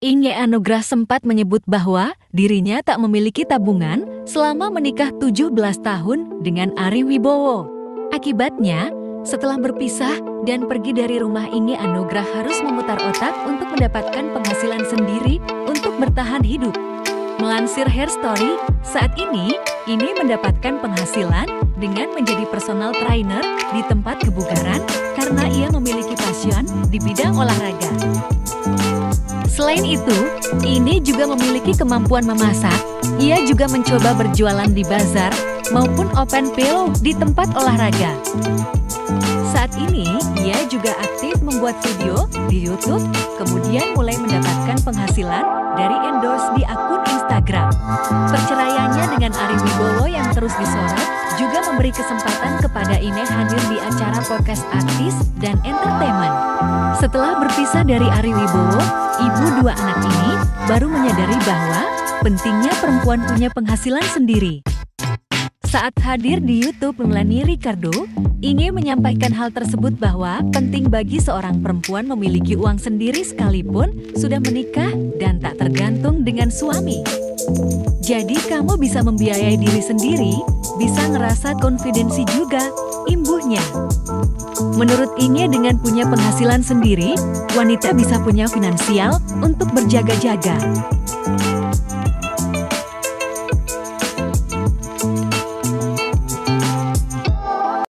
Inge Anugrah sempat menyebut bahwa dirinya tak memiliki tabungan selama menikah 17 tahun dengan Ari Wibowo. Akibatnya, setelah berpisah dan pergi dari rumah Inge Anugrah harus memutar otak untuk mendapatkan penghasilan sendiri untuk bertahan hidup. Melansir Hair Story, saat ini Inge mendapatkan penghasilan dengan menjadi personal trainer di tempat kebugaran karena ia memiliki passion di bidang olahraga. Selain itu, ini juga memiliki kemampuan memasak. Ia juga mencoba berjualan di bazar maupun open pill di tempat olahraga. Saat ini, ia juga aktif membuat video di YouTube, kemudian mulai mendapatkan penghasilan dari endorse di akun. Perceraiannya dengan Ari Wibowo yang terus disorot juga memberi kesempatan kepada Ine hadir di acara podcast artis dan entertainment. Setelah berpisah dari Ari Wibowo, ibu dua anak ini baru menyadari bahwa pentingnya perempuan punya penghasilan sendiri. Saat hadir di YouTube Melanie Ricardo, Inge menyampaikan hal tersebut bahwa penting bagi seorang perempuan memiliki uang sendiri sekalipun sudah menikah dan tak tergantung dengan suami. Jadi kamu bisa membiayai diri sendiri, bisa ngerasa konfidensi juga, imbuhnya. Menurut Inge dengan punya penghasilan sendiri, wanita bisa punya finansial untuk berjaga-jaga.